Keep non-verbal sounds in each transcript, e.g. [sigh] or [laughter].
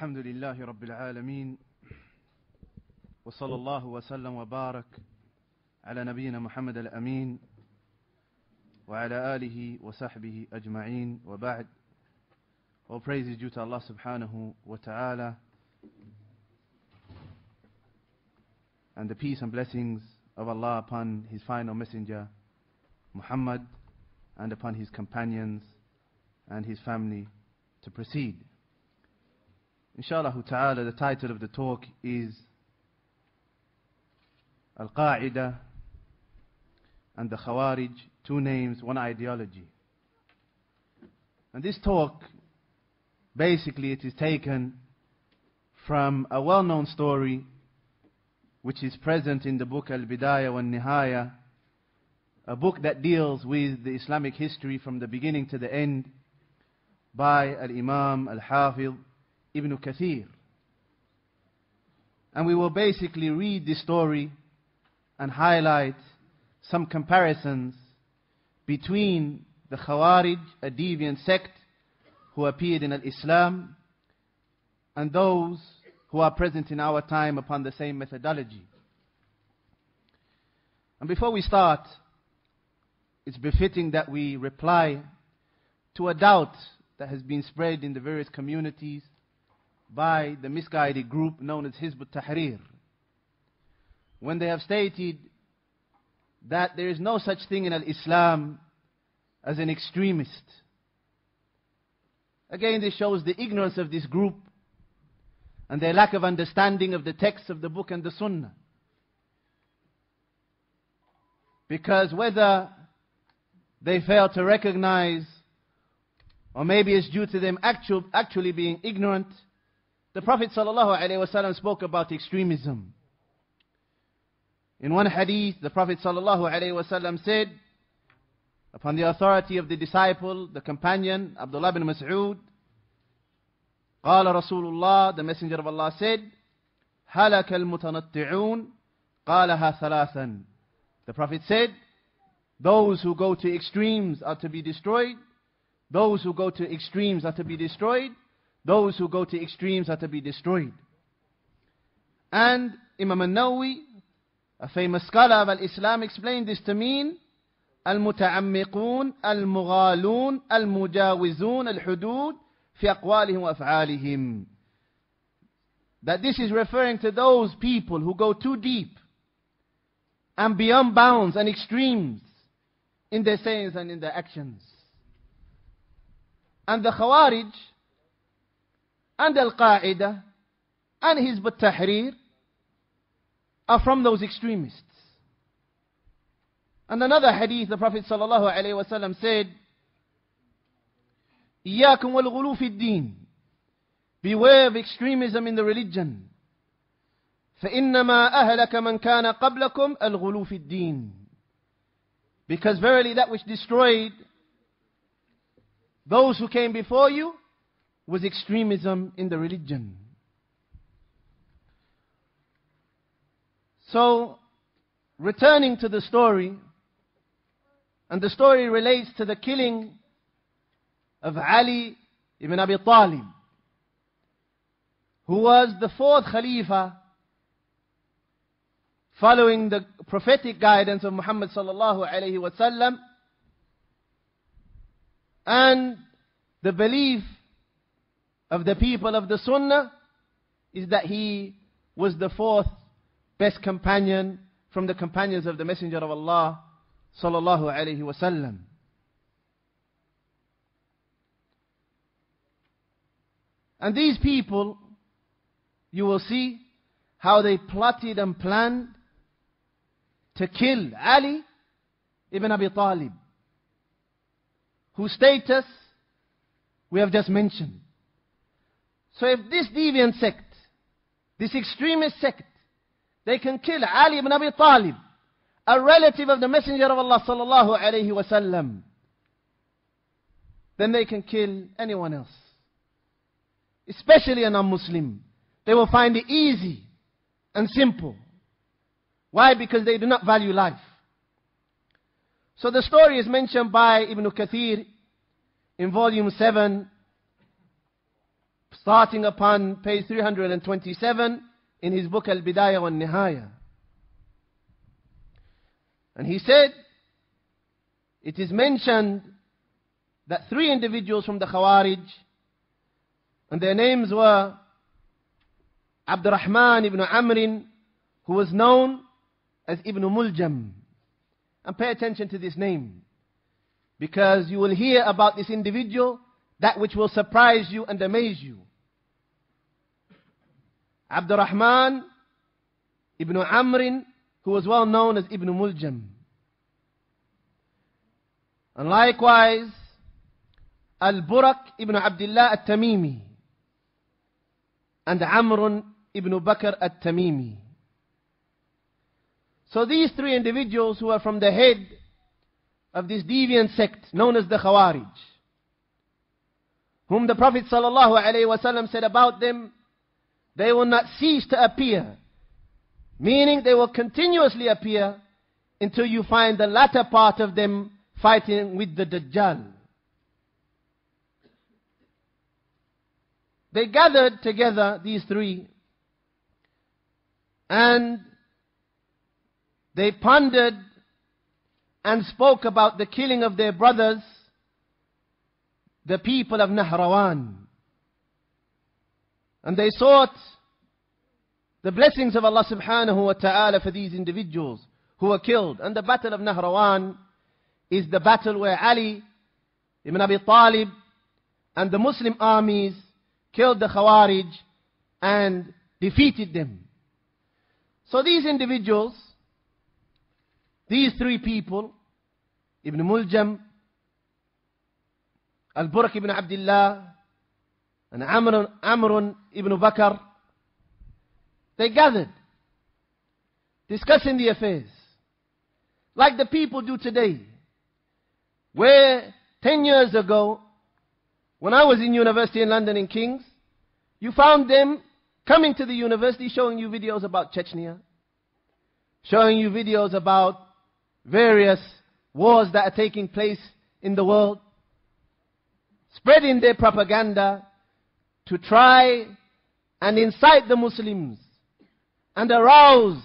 الحمد لله رب العالمين وصلى الله وسلم وبارك على نبينا محمد الأمين وعلى آله وصحبه أجمعين وبعد All praise is due to Allah subhanahu wa ta'ala and the peace and blessings of Allah upon His final messenger Muhammad and upon his companions and his family to proceed. Inshallah ta'ala, the title of the talk is Al-Qa'idah and the Khawarij, two names, one ideology. And this talk, basically it is taken from a well-known story which is present in the book Al-Bidayah wa Nihaya, a book that deals with the Islamic history from the beginning to the end by Al-Imam Al-Hafiz Ibn Kathir. And we will basically read this story and highlight some comparisons between the Khawarij, a deviant sect who appeared in Al-Islam, and those who are present in our time upon the same methodology. And before we start, it's befitting that we reply to a doubt that has been spread in the various communities by the misguided group known as Hizb ut-Tahrir. When they have stated that there is no such thing in Islam as an extremist. Again, this shows the ignorance of this group and their lack of understanding of the texts of the book and the sunnah. Because whether they fail to recognize, or maybe it's due to them actual, actually being ignorant, the Prophet ﷺ spoke about extremism. In one hadith, the Prophet ﷺ said, upon the authority of the disciple, the companion, Abdullah bin Mas'ud, قال رسول الله, the messenger of Allah said, هلك المتنطعون قالها ثلاثا. The Prophet said, those who go to extremes are to be destroyed. Those who go to extremes are to be destroyed. Those who go to extremes are to be destroyed. And Imam al-Nawawi, a famous scholar of Islam, explained this to mean المتعمقون المغالون المجاوزون الحدود في أقوالهم وأفعالهم that this is referring to those people who go too deep and beyond bounds and extremes in their sayings and in their actions. And the Khawarij and Al-Qaeda and Hizb tahrir are from those extremists. And another hadith, the Prophet sallallahu alaihi wasallam said, إياكم والغلو في الدين. Beware of extremism in the religion. فإنما أهلك من كان قبلكم الغلو في الدين. Because verily that which destroyed those who came before you was extremism in the religion. So, returning to the story, and the story relates to the killing of Ali ibn Abi Talib, who was the fourth Khalifa following the prophetic guidance of Muhammad sallallahu alayhi wasallam and the belief of the people of the Sunnah is that he was the fourth best companion from the companions of the Messenger of Allah sallallahu alayhi wasallam. And these people, you will see how they plotted and planned to kill Ali ibn Abi Talib, whose status we have just mentioned. So if this deviant sect, this extremist sect, they can kill Ali ibn Abi Talib, a relative of the Messenger of Allah sallallahu alayhi wasallam, then they can kill anyone else. Especially a non-Muslim. They will find it easy and simple. Why? Because they do not value life. So the story is mentioned by Ibn Kathir in volume 7, starting upon page 327 in his book Al-Bidayah wa Nihaya. And he said, it is mentioned that three individuals from the Khawarij, and their names were Abdurrahman ibn Amrin, who was known as Ibn Muljam. And pay attention to this name. Because you will hear about this individual, that which will surprise you and amaze you. Abdurrahman ibn Amrin, who was well known as Ibn Muljam. And likewise, Al-Burak ibn Abdullah al-Tamimi and Amr ibn Bakr al-Tamimi. So these three individuals who are from the head of this deviant sect known as the Khawarij, whom the Prophet ﷺ said about them, they will not cease to appear, meaning they will continuously appear until you find the latter part of them fighting with the Dajjal. They gathered together, these three, and they pondered and spoke about the killing of their brothers, the people of Nahrawan. And they sought the blessings of Allah subhanahu wa ta'ala for these individuals who were killed. And the battle of Nahrawan is the battle where Ali ibn Abi Talib and the Muslim armies killed the Khawarij and defeated them. So these individuals, these three people, Ibn Muljam, Al-Burak ibn Abdullah, and Amr, Amr ibn Bakr, they gathered, discussing the affairs, like the people do today. Where 10 years ago, when I was in university in London in King's, you found them coming to the university showing you videos about Chechnya, showing you videos about various wars that are taking place in the world, spreading their propaganda to try and incite the Muslims and arouse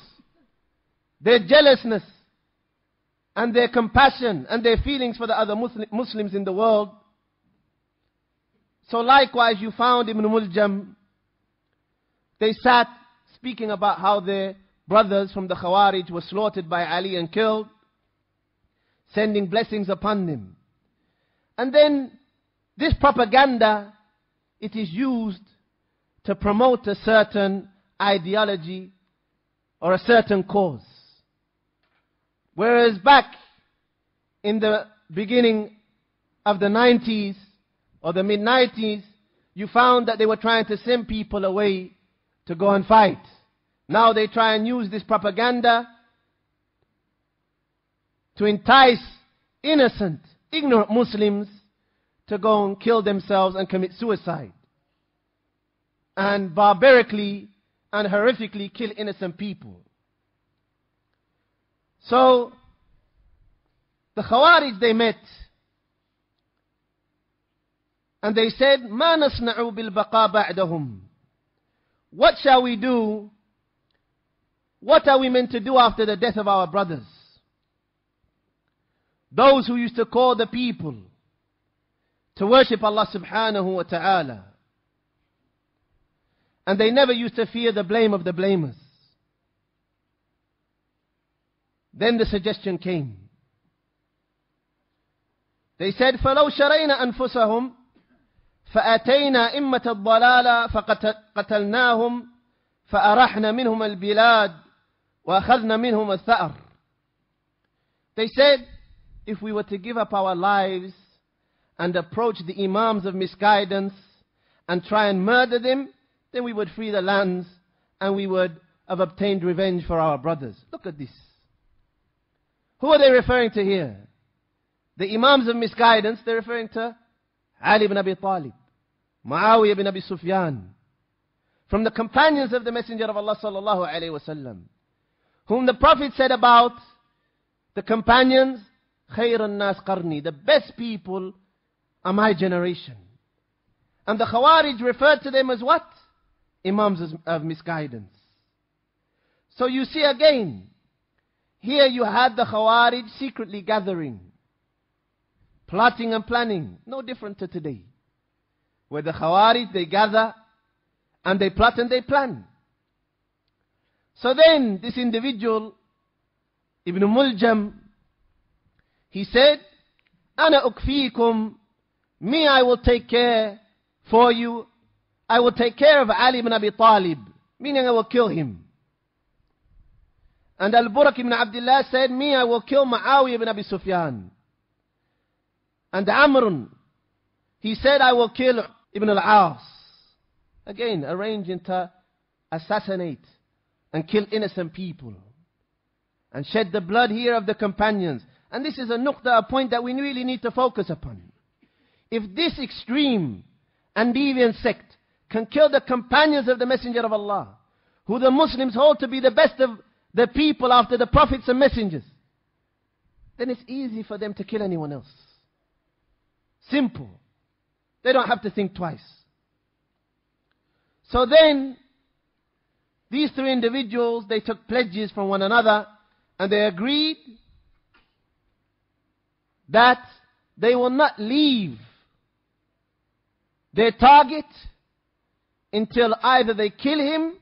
their jealousness and their compassion and their feelings for the other Muslims in the world. So likewise you found Ibn Muljam, they sat speaking about how their brothers from the Khawarij were slaughtered by Ali and killed, sending blessings upon them. And then this propaganda, it is used to promote a certain ideology or a certain cause. Whereas back in the beginning of the 90s or the mid 90s, you found that they were trying to send people away to go and fight. Now they try and use this propaganda to entice innocent, ignorant Muslims to go and kill themselves and commit suicide. And barbarically and horrifically kill innocent people. So, the Khawarij they met and they said, ما نصنع بالبقاء بعدهم What shall we do? What are we meant to do after the death of our brothers? Those who used to call the people to worship Allah subhanahu wa ta'ala. And they never used to fear the blame of the blamers. Then the suggestion came. They said, فَلَوْ شَرَيْنَا أَنفُسَهُمْ فأتينا إمة الضلالة فقتلناهم فأرحنا منهم البلاد وأخذنا منهم الثأر. They said, if we were to give up our lives and approach the imams of misguidance and try and murder them, then we would free the lands and we would have obtained revenge for our brothers. Look at this. Who are they referring to here? The Imams of misguidance, they're referring to Ali ibn Abi Talib, Muawiyah ibn Abi Sufyan, from the companions of the Messenger of Allah sallallahu alayhi wasallam, whom the Prophet said about the companions, خير الناس قرني, the best people are my generation. And the Khawarij referred to them as what? Imams of misguidance. So you see again, here you had the Khawarij secretly gathering, plotting and planning, no different to today. Where the Khawarij, they gather and they plot and they plan. So then this individual, Ibn Muljam, he said, Ana ukfikum, me I will take care for you. I will take care of Ali ibn Abi Talib, meaning I will kill him. And Al-Burak ibn Abdullah said, me I will kill Muawiyah ibn Abi Sufyan. And Amr, he said, I will kill Ibn al-As. Again, arranging to uh, assassinate and kill innocent people. And shed the blood here of the companions. And this is a nukta, a point that we really need to focus upon. If this extreme and deviant sect can kill the companions of the Messenger of Allah, who the Muslims hold to be the best of the people after the prophets and messengers, then it's easy for them to kill anyone else. Simple. They don't have to think twice. So then, these three individuals, they took pledges from one another and they agreed that they will not leave their target until either they kill him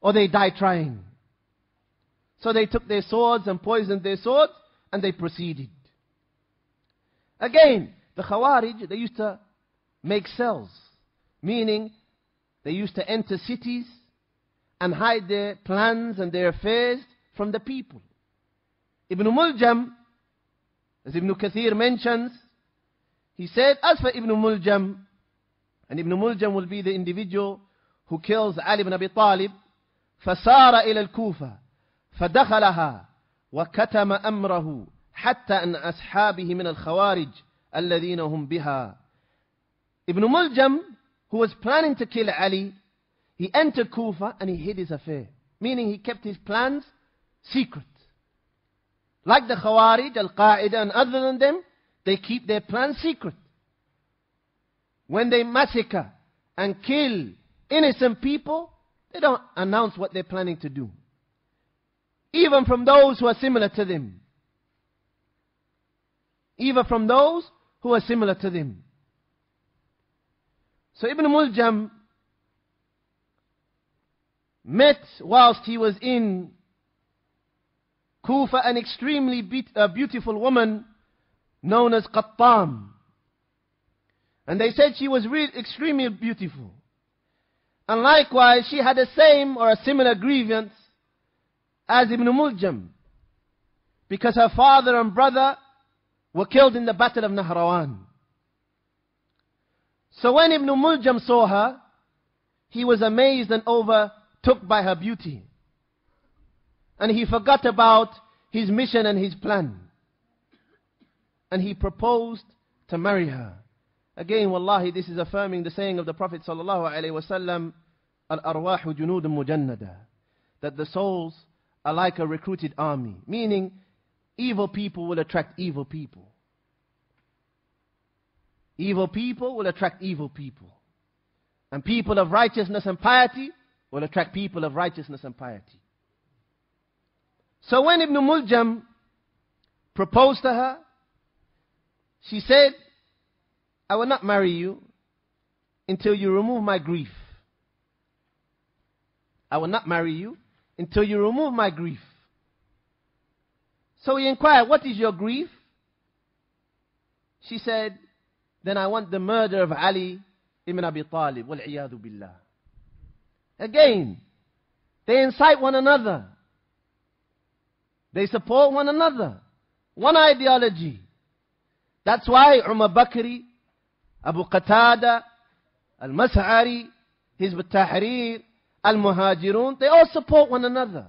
or they die trying. So they took their swords and poisoned their swords and they proceeded. Again, the Khawarij, they used to make cells, meaning they used to enter cities and hide their plans and their affairs from the people. Ibn Muljam, as Ibn Kathir mentions, he said, as for Ibn Muljam, and Ibn Muljam will be the individual who kills Ali ibn Abi Talib, فسار إلى الكوفة فدخلها وكتم أمره حتى أن أصحابه من الخوارج الذين هم بها Ibn Muljam, who was planning to kill Ali, he entered Kufa and he hid his affair. Meaning he kept his plans secret. Like the Khawarij, Al-Qaeda and other than them, they keep their plans secret. When they massacre and kill innocent people, they don't announce what they're planning to do. Even from those who are similar to them. Even from those who are similar to them. So Ibn Muljam met whilst he was in Kufa an extremely be beautiful woman known as Qattam. And they said she was really extremely beautiful. And likewise, she had the same or a similar grievance as Ibn Muljam. Because her father and brother were killed in the battle of Nahrawan. So when Ibn Muljam saw her, he was amazed and overtook by her beauty. And he forgot about his mission and his plan. And he proposed to marry her. Again, wallahi, this is affirming the saying of the Prophet sallallahu alaihi wasallam, "Al-arwahu junud mujannada," that the souls are like a recruited army, meaning evil people will attract evil people. Evil people will attract evil people. And people of righteousness and piety will attract people of righteousness and piety. So when Ibn Muljam proposed to her, she said, I will not marry you until you remove my grief. I will not marry you until you remove my grief. So he inquired, What is your grief? She said, Then I want the murder of Ali ibn Abi Talib. Billah. Again, they incite one another. They support one another. One ideology. That's why Umar Bakri, Abu Qatada, Al-Mas'ari, Hizb al-Tahrir, Al-Muhajirun, they all support one another.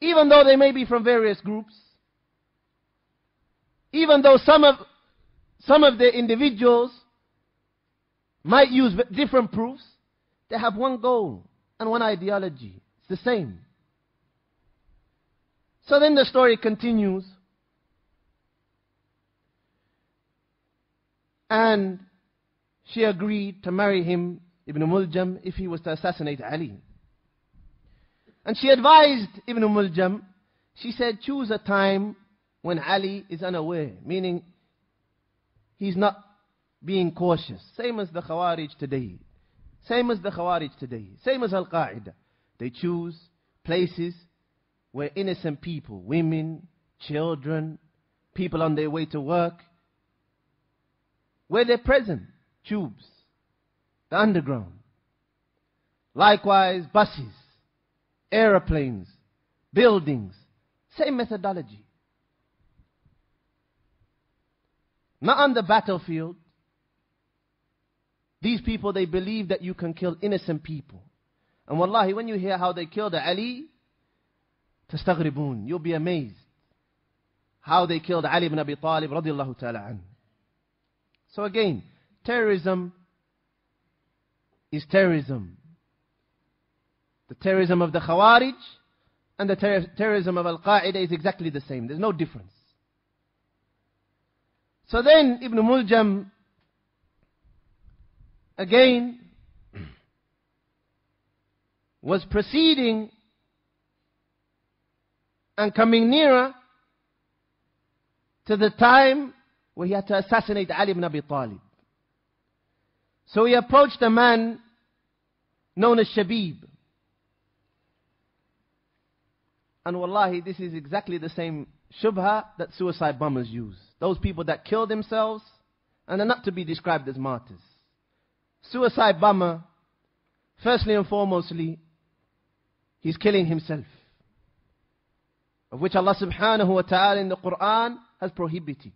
Even though they may be from various groups. Even though some of, some of the individuals might use different proofs, they have one goal and one ideology. It's the same. So then the story continues. And she agreed to marry him, Ibn Muljam, if he was to assassinate Ali. And she advised Ibn Muljam, she said, choose a time when Ali is unaware, meaning he's not being cautious. Same as the Khawarij today. Same as the Khawarij today. Same as Al Qaeda. They choose places where innocent people, women, children, people on their way to work, where they're present, tubes, the underground. Likewise, buses, aeroplanes, buildings, same methodology. Not on the battlefield. These people, they believe that you can kill innocent people. And wallahi, when you hear how they killed Ali, تستغربون, you'll be amazed. How they killed Ali ibn Abi Talib radiallahu ta'ala anhu. So again, terrorism is terrorism. The terrorism of the Khawarij and the ter terrorism of Al-Qaeda is exactly the same. There's no difference. So then Ibn Muljam again was proceeding and coming nearer to the time he had to assassinate Ali ibn Abi Talib. So he approached a man known as Shabib. And wallahi, this is exactly the same shubha that suicide bombers use. Those people that kill themselves and are not to be described as martyrs. Suicide bomber, firstly and foremostly, he's killing himself. Of which Allah subhanahu wa ta'ala in the Quran has prohibited.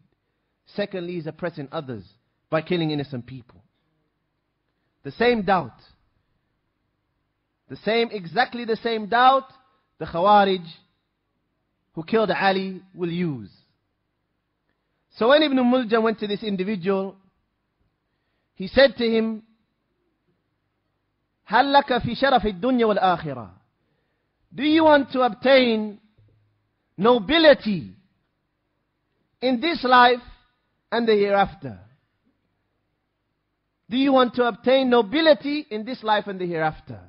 Secondly, he's oppressing others by killing innocent people. The same doubt. The same, exactly the same doubt the Khawarij who killed Ali will use. So when Ibn Muljam went to this individual, he said to him, هل لك في شرف الدنيا والآخرة Do you want to obtain nobility in this life and the hereafter? Do you want to obtain nobility in this life and the hereafter?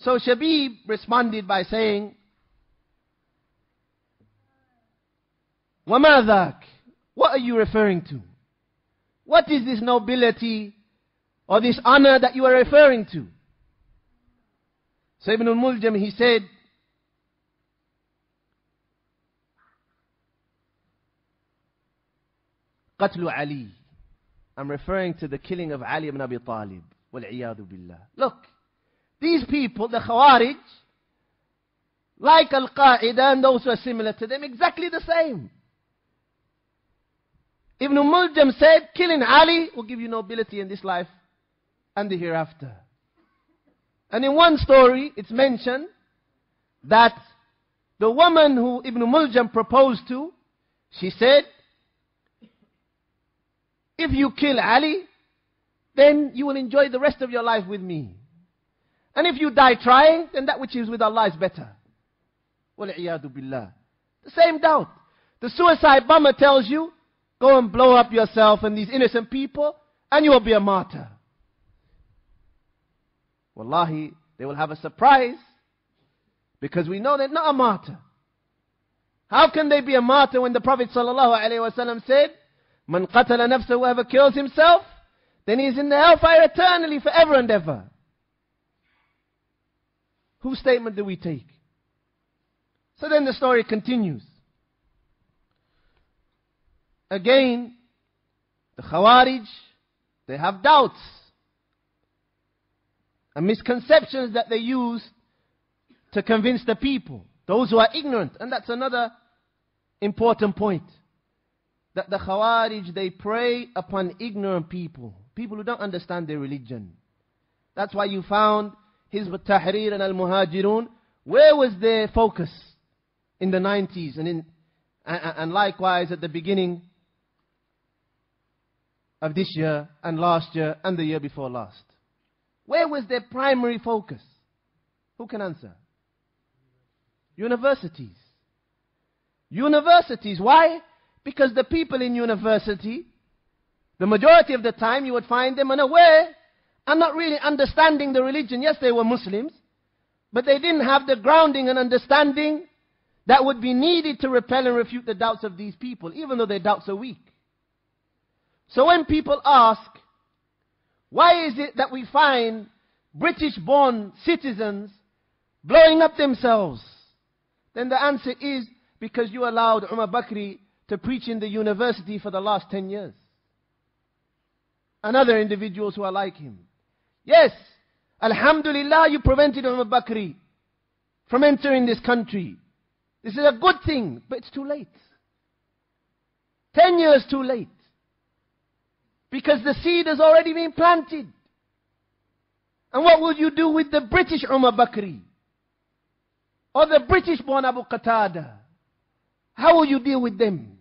So Shabib responded by saying, وَمَا ذَاكَ What are you referring to? What is this nobility or this honor that you are referring to? So Ibn al-Muljam, he said, قتل Ali. I'm referring to the killing of Ali ibn Abi Talib. وَالْعِيَاذُ بِاللَّهِ Look, these people, the Khawarij, like Al-Qaeda and those who are similar to them, exactly the same. Ibn Muljam said, killing Ali will give you nobility in this life and the hereafter. And in one story, it's mentioned that the woman who Ibn Muljam proposed to, she said, if you kill Ali, then you will enjoy the rest of your life with me. And if you die trying, then that which is with Allah is better. billah. The same doubt. The suicide bomber tells you, go and blow up yourself and these innocent people, and you will be a martyr. Wallahi, they will have a surprise because we know they're not a martyr. How can they be a martyr when the Prophet ﷺ said, Man qatala nafsa, whoever kills himself, then he is in the hellfire eternally forever and ever. Whose statement do we take? So then the story continues. Again, the Khawarij, they have doubts and misconceptions that they use to convince the people, those who are ignorant. And that's another important point. That the Khawarij, they prey upon ignorant people, people who don't understand their religion. That's why you found Hizb al-Tahrir and Al-Muhajirun, where was their focus in the 90s and, in, and likewise at the beginning of this year and last year and the year before last? Where was their primary focus? Who can answer? Universities. Universities. Why? Because the people in university, The majority of the time you would find them unaware and not really understanding the religion. Yes, they were Muslims, but they didn't have the grounding and understanding that would be needed to repel and refute the doubts of these people, even though their doubts are weak. So when people ask, why is it that we find British born citizens blowing up themselves? Then the answer is because you allowed Umar Bakri to preach in the university for the last 10 years. And other individuals who are like him. Yes, Alhamdulillah, you prevented Umar Bakri from entering this country. This is a good thing, but it's too late. Ten years too late. Because the seed has already been planted. And what will you do with the British Umar Bakri? Or the British born Abu Qatada? How will you deal with them?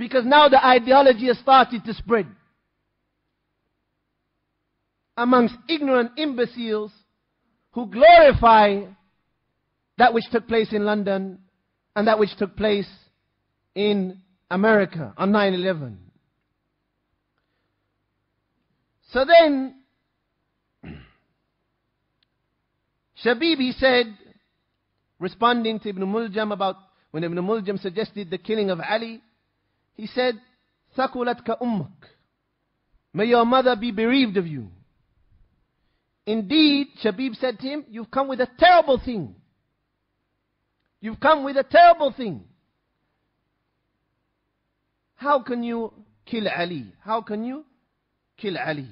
Because now the ideology has started to spread amongst ignorant imbeciles who glorify that which took place in London and that which took place in America on 9 11. So then, [clears throat] Shabibi said, responding to Ibn Muljam about when Ibn Muljam suggested the killing of Ali, he said, ثَقُلَتْكَ أُمَّكَ May your mother be bereaved of you. Indeed, Shabib said to him, You've come with a terrible thing. You've come with a terrible thing. How can you kill Ali? How can you kill Ali?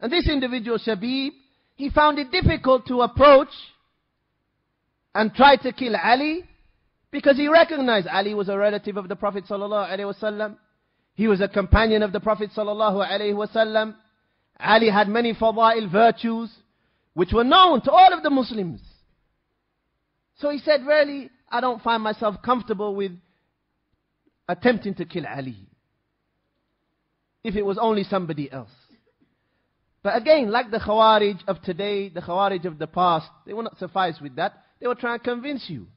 And this individual, Shabib, he found it difficult to approach and try to kill Ali because he recognized Ali was a relative of the Prophet sallallahu. He was a companion of the Prophet sallallahu. Ali had many fada'il virtues which were known to all of the Muslims. So he said, really, I don't find myself comfortable with attempting to kill Ali. If it was only somebody else. But again, like the Khawarij of today, the Khawarij of the past, they will not suffice with that. They will try and convince you.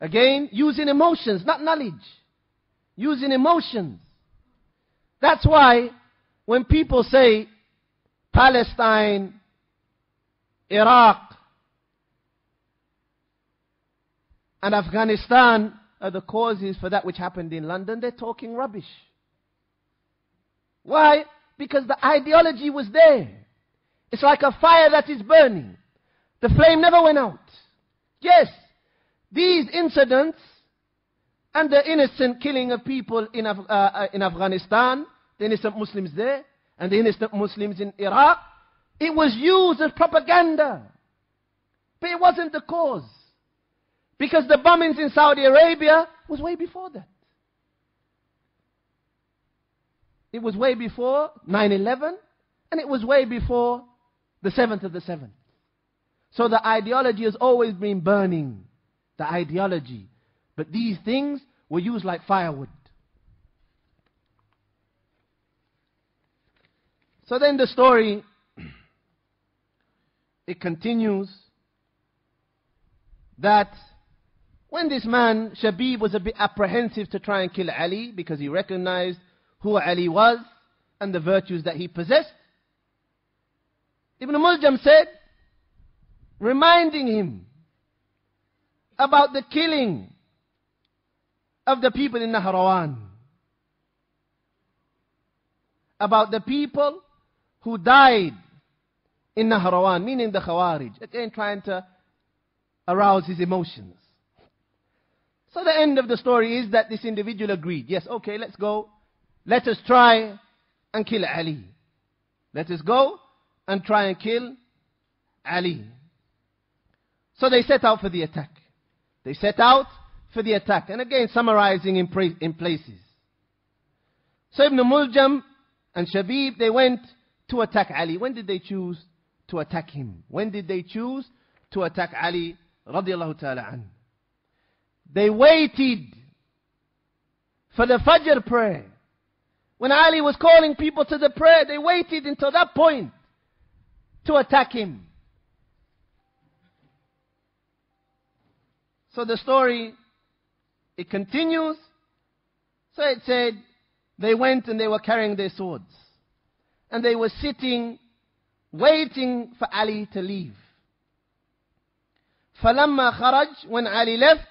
Again, using emotions, not knowledge. Using emotions. That's why when people say Palestine, Iraq, and Afghanistan are the causes for that which happened in London, they're talking rubbish. Why? Because the ideology was there. It's like a fire that is burning. The flame never went out. Yes, these incidents and the innocent killing of people in, Af- uh, uh, in Afghanistan, the innocent Muslims there, and the innocent Muslims in Iraq, it was used as propaganda. But it wasn't the cause. Because the bombings in Saudi Arabia was way before that. It was way before 9 11, and it was way before the 7th of the 7th. So the ideology has always been burning. The ideology. But these things were used like firewood. So then the story, [clears throat] it continues that when this man, Shabib, was a bit apprehensive to try and kill Ali because he recognized who Ali was and the virtues that he possessed, Ibn Muljam said, reminding him about the killing of the people in Nahrawan, about the people who died in Nahrawan, meaning the Khawarij, again trying to arouse his emotions. So the end of the story is that this individual agreed. Yes, okay, let's go. Let us try and kill Ali. Let us go and try and kill Ali. So they set out for the attack. They set out for the attack. And again, summarizing in, pra- in places. So Ibn Muljam and Shabib, they went to attack Ali. When did they choose to attack him? When did they choose to attack Ali ta'ala anhu? They waited for the Fajr prayer. When Ali was calling people to the prayer, they waited until that point to attack him. So the story, it continues So it said, they went and they were carrying their swords. And they were sitting, waiting for Ali to leave. فَلَمَّا خَرَجْ When Ali left,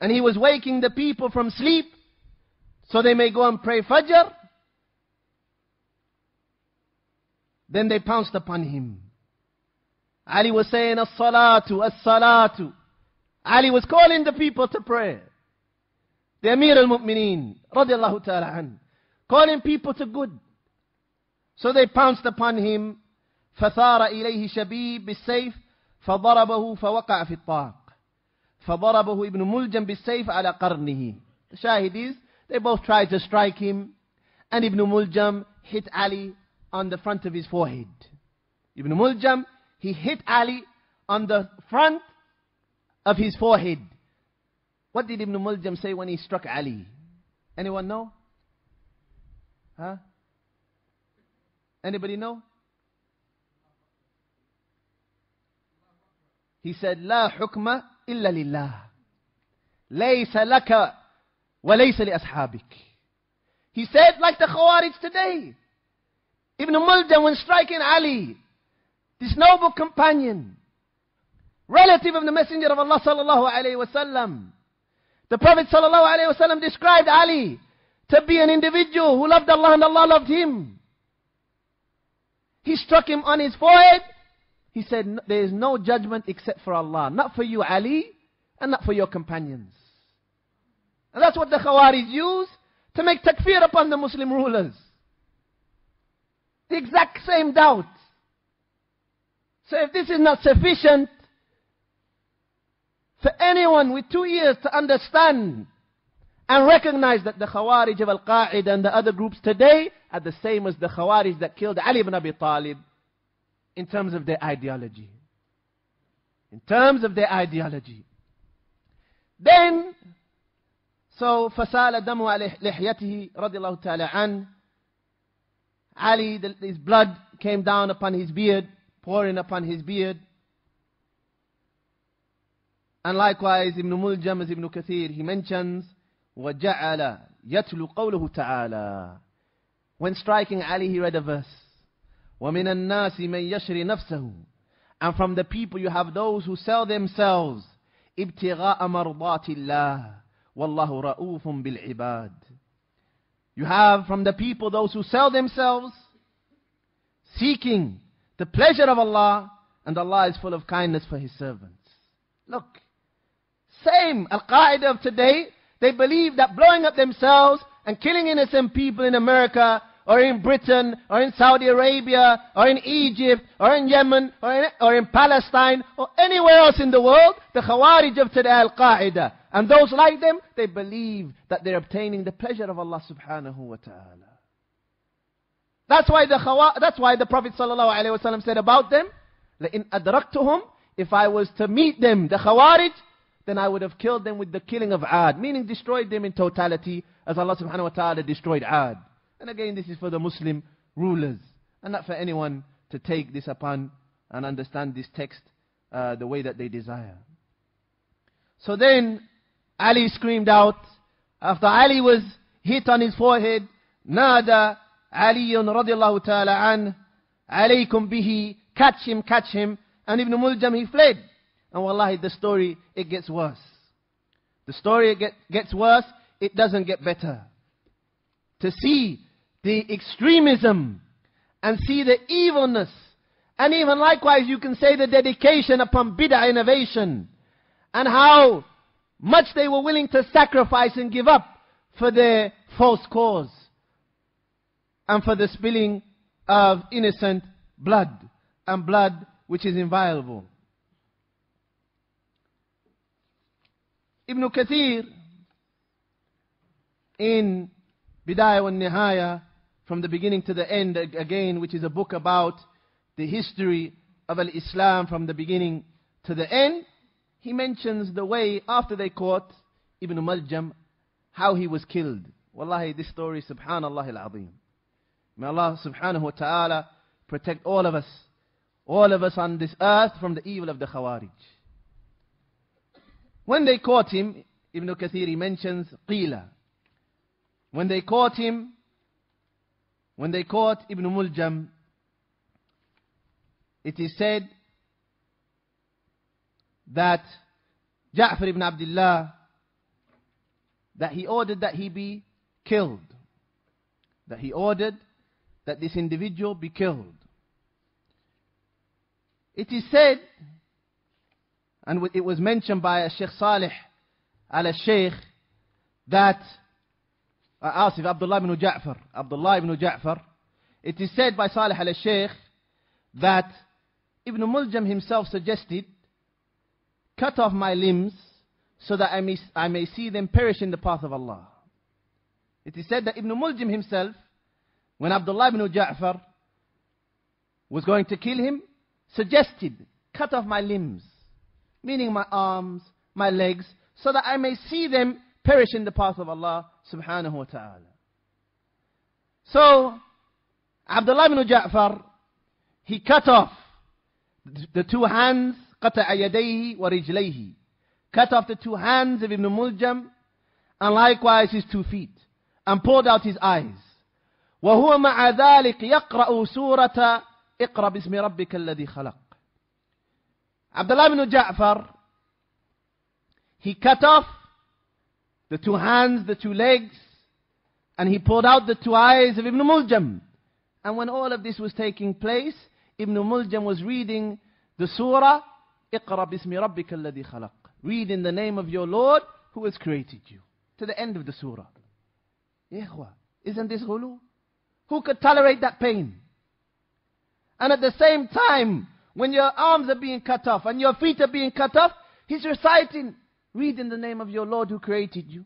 and he was waking the people from sleep, so they may go and pray Fajr, then they pounced upon him. Ali was saying, As-salatu, as-salatu. Ali was calling the people to pray. The Amir al-Mu'mineen, radiallahu ta'ala an, calling people to good. So they pounced upon him. فثار إليه شبيب بالسيف فضربه فوقع في الطاق فضربه ابن ملجم بالسيف على قرنه The shahid is, they both tried to strike him and Ibn Muljam hit Ali on the front of his forehead. Ibn Muljam, he hit Ali on the front of his forehead. What did Ibn Muljam say when he struck Ali? Anyone know? Huh? Anybody know? He said, لا حكم إلا لله ليس لك وليس لأصحابك He said, like the Khawarij today. Ibn Muljam when striking Ali, this noble companion, relative of the Messenger of Allah sallallahu alayhi wasallam. The Prophet sallallahu alayhi wasallam described Ali to be an individual who loved Allah and Allah loved him. He struck him on his forehead. He said, there is no judgment except for Allah. Not for you, Ali, and not for your companions. And that's what the Khawarij use to make takfir upon the Muslim rulers. The exact same doubt. So if this is not sufficient for anyone with two ears to understand and recognize that the Khawarij of Al-Qaeda and the other groups today are the same as the Khawarij that killed Ali ibn Abi Talib in terms of their ideology. In terms of their ideology. Then, so فسال دم على لحيته رضي الله تعالى عنه Ali, the, his blood came down upon his beard, pouring upon his beard. And likewise, Ibn Muljam as Ibn Kathir, he mentions, وَجَعَلَ يَتْلُ قَوْلُهُ تَعَالَى When striking Ali, he read a verse. وَمِنَ النَّاسِ مَنْ يَشْرِ نَفْسَهُ And from the people you have those who sell themselves ابتغاء مرضات الله والله رؤوف بالعباد you have from the people those who sell themselves, seeking the pleasure of Allah, and Allah is full of kindness for His servants. Look, same Al-Qaeda of today, they believe that blowing up themselves and killing innocent people in America or in Britain, or in Saudi Arabia, or in Egypt, or in Yemen, or in, or in Palestine, or anywhere else in the world, the Khawarij of today, Al-Qaeda, and those like them, they believe that they're obtaining the pleasure of Allah subhanahu wa ta'ala. That's why the Khawa, that's why the Prophet sallallahu alaihi wasallam said about them, لَإِنْ أَدْرَكْتُهُمْ If I was to meet them, the Khawarij, then I would have killed them with the killing of Ad, meaning destroyed them in totality, as Allah subhanahu wa ta'ala destroyed Ad. And again, this is for the Muslim rulers, and not for anyone to take this upon and understand this text uh, the way that they desire. So then, Ali screamed out, after Ali was hit on his forehead, Nada Ali radiallahu ta'ala an, alaykum bihi, catch him, catch him. And Ibn Muljam, he fled. And wallahi, the story, it gets worse. The story get, gets worse, it doesn't get better. To see the extremism and see the evilness. And even likewise, you can say the dedication upon bid'ah innovation and how much they were willing to sacrifice and give up for their false cause and for the spilling of innocent blood and blood which is inviolable. Ibn Kathir in Bidayah wa Nihaya from the beginning to the end again, which is a book about the history of Al-Islam from the beginning to the end, he mentions the way after they caught Ibn Muljam, how he was killed. Wallahi, this story, subhanallah al-azim. May Allah subhanahu wa ta'ala protect all of us, all of us on this earth from the evil of the Khawarij. When they caught him, Ibn Kathir he mentions qila. When they caught him, when they caught Ibn Muljam, it is said that Ja'far ibn Abdullah, that he ordered that he be killed. That he ordered that this individual be killed. It is said, and it was mentioned by Sheikh Salih al-Sheikh, that uh, Asif Abdullah ibn Ja'far, Abdullah ibn Ja'far, it is said by Salih al-Sheikh that Ibn Muljam himself suggested, cut off my limbs so that I may, I may see them perish in the path of Allah. It is said that Ibn Muljam himself, when Abdullah ibn Ja'far was going to kill him, suggested, cut off my limbs, meaning my arms, my legs, so that I may see them perish in the path of Allah subhanahu wa ta'ala. So, Abdullah ibn Ja'far, he cut off the two hands, قطع يديه ورجليه. Cut off the two hands of Ibn Muljam, and likewise his two feet, and pulled out his eyes. وهو مع ذلك يقرأ سورة اقرأ باسم ربك الذي خلق. Abdullah ibn Ja'far, he cut off the two hands, the two legs, and he pulled out the two eyes of Ibn Muljam. And when all of this was taking place, Ibn Muljam was reading the surah, اقرأ باسم ربك الذي خلق. Read in the name of your Lord who has created you. To the end of the surah. Ikhwa, isn't this hulu? Who could tolerate that pain? And at the same time, when your arms are being cut off and your feet are being cut off, he's reciting, read in the name of your Lord who created you.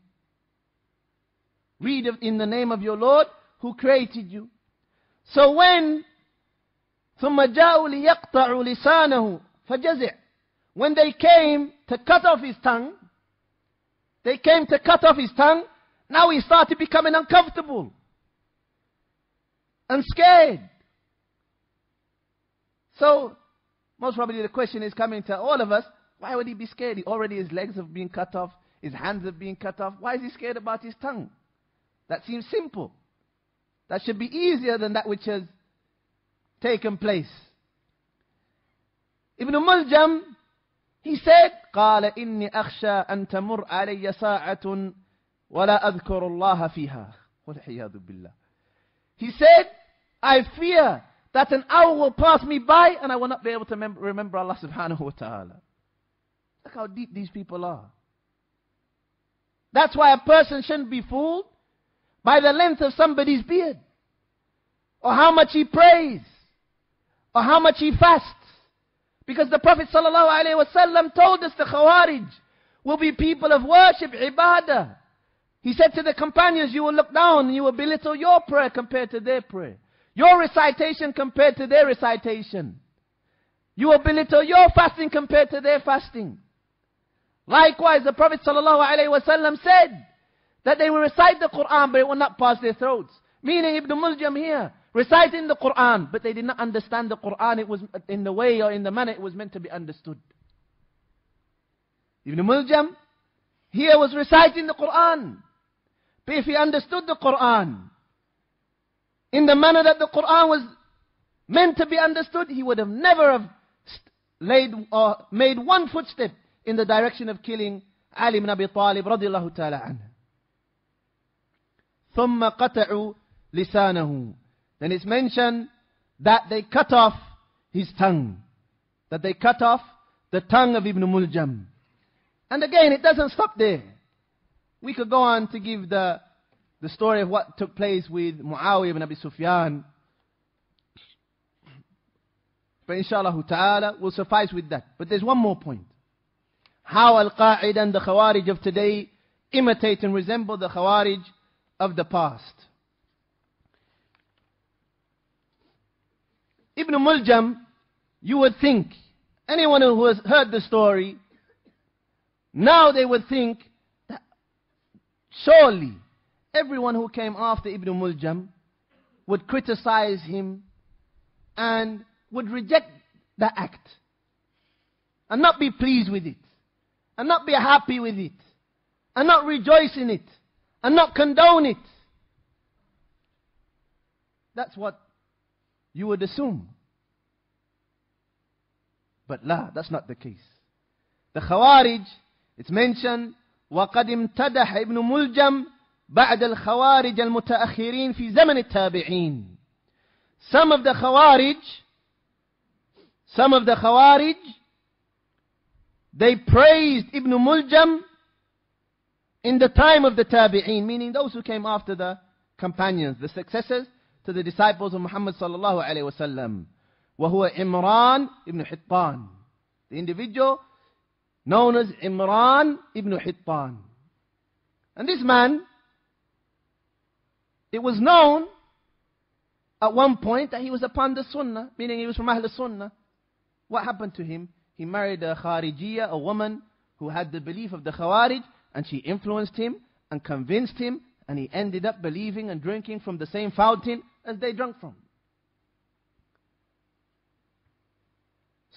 Read in the name of your Lord who created you. So when ثم جاءوا ليقطعوا لسانه فجزع when they came to cut off his tongue they came to cut off his tongue now he started becoming uncomfortable and scared so most probably the question is coming to all of us why would he be scared? He already his legs have been cut off, his hands have been cut off. Why is he scared about his tongue? That seems simple. That should be easier than that which has taken place. Ibn Muljam, he said, قال إني أخشى أن تمر علي ساعة ولا أذكر الله فيها والعياذ بالله. he said, I fear that an hour will pass me by and I will not be able to remember Allah subhanahu wa ta'ala. Look how deep these people are. That's why a person shouldn't be fooled by the length of somebody's beard or how much he prays or how much he fasts. Because the Prophet ﷺ told us the Khawarij will be people of worship, ibadah. He said to the companions, you will look down and you will belittle your prayer compared to their prayer. Your recitation compared to their recitation. You will belittle your fasting compared to their fasting. Likewise, the Prophet ﷺ said that they will recite the Quran but it will not pass their throats. Meaning Ibn Muljam here, reciting the Quran, but they did not understand the Quran. It was in the way or in the manner it was meant to be understood. Ibn Muljam here was reciting the Quran. But if he understood the Quran in the manner that the Quran was meant to be understood, he would have never have laid or made one footstep in the direction of killing Ali ibn Abi Talib radiallahu ta'ala anhu. ثم قطعوا لسانه then it's mentioned that they cut off his tongue. That they cut off the tongue of Ibn Muljam. And again, it doesn't stop there. We could go on to give the, the story of what took place with Muawiyah ibn Abi Sufyan. But inshallah ta'ala, we'll suffice with that. But there's one more point. How Al-Qa'idah and the Khawarij of today imitate and resemble the Khawarij of the past. Ibn Muljam, you would think, anyone who has heard the story, now they would think surely everyone who came after Ibn Muljam would criticize him and would reject the act and not be pleased with it and not be happy with it and not rejoice in it and not condone it. That's what you would assume. But la, that's not the case. The Khawarij, it's mentioned, وقد امتدح ابن ملجم بعد الخوارج المتأخرين في زمن التابعين. Some of the Khawarij, some of the Khawarij, they praised Ibn Muljam in the time of the Tabi'een, meaning those who came after the companions, the successors to the disciples of Muhammad sallallahu alayhi wasallam. وهو Imran ibn Hittan. The individual known as Imran ibn Hittan. And this man, it was known at one point that he was upon the Sunnah, meaning he was from Ahl Sunnah. What happened to him? He married a Kharijiyah, a woman who had the belief of the Khawarij, and she influenced him and convinced him, and he ended up believing and drinking from the same fountain as they drank from.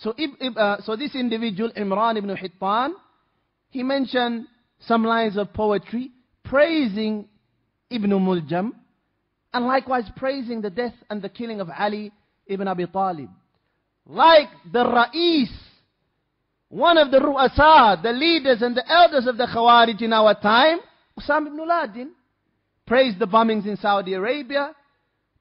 So, uh, so this individual, Imran ibn Hittan, he mentioned some lines of poetry praising Ibn Muljam and likewise praising the death and the killing of Ali ibn Abi Talib. Like the Ra'is, one of the Ru'asa, the leaders and the elders of the Khawarij in our time, Usam ibn Laden, praised the bombings in Saudi Arabia,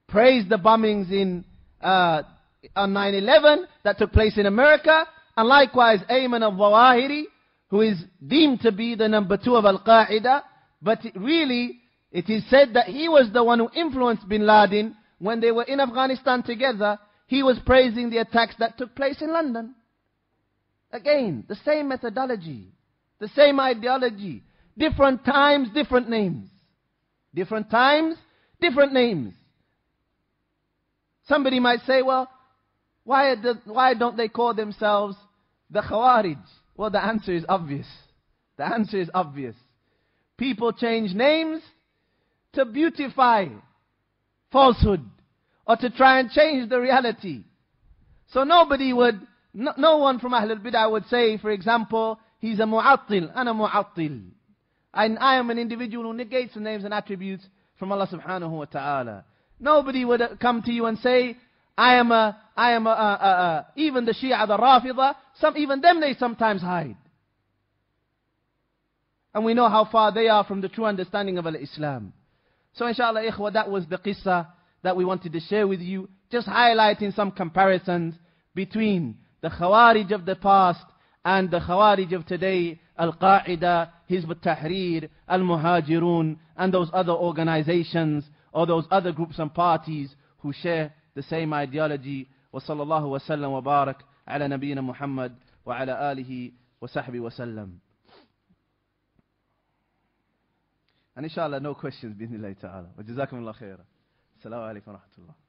praised the bombings in uh, Uh, on 9-11 that took place in America, and likewise Ayman al-Zawahiri, who is deemed to be the number two of Al-Qaeda, but really, it is said that he was the one who influenced Bin Laden when they were in Afghanistan together. He was praising the attacks that took place in London. Again, the same methodology, the same ideology, different times, different names. Different times, different names. Somebody might say, well, why, do, why don't they call themselves the Khawarij? Well, the answer is obvious. The answer is obvious. People change names to beautify falsehood or to try and change the reality. So nobody would, no, no one from Ahlul Bidah would say, for example, he's a mu'attil, ana mu'attil. And I am an individual who negates the names and attributes from Allah subhanahu wa ta'ala. Nobody would come to you and say, I am a, I am a, a, a, even the Shia, the Rafida, some, even them they sometimes hide. And we know how far they are from the true understanding of Islam. So inshallah, ikhwa, that was the qissa that we wanted to share with you. Just highlighting some comparisons between the Khawarij of the past and the Khawarij of today, Al-Qaeda, Hizb ut-Tahrir, Al-Muhajirun, and those other organizations or those other groups and parties who share the same ideology وصلى الله وسلم وبارك على نبينا محمد وعلى آله وصحبه وسلم. And inshallah no questions بإذن الله تعالى. وجزاكم الله خيرا. السلام عليكم ورحمة الله.